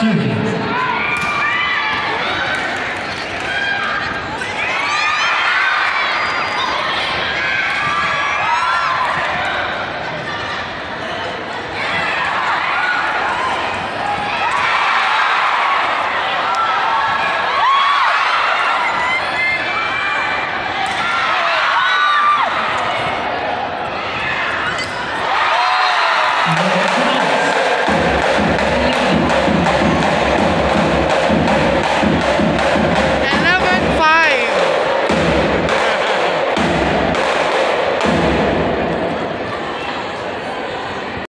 Sergio.